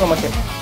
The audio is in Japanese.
ちょっ。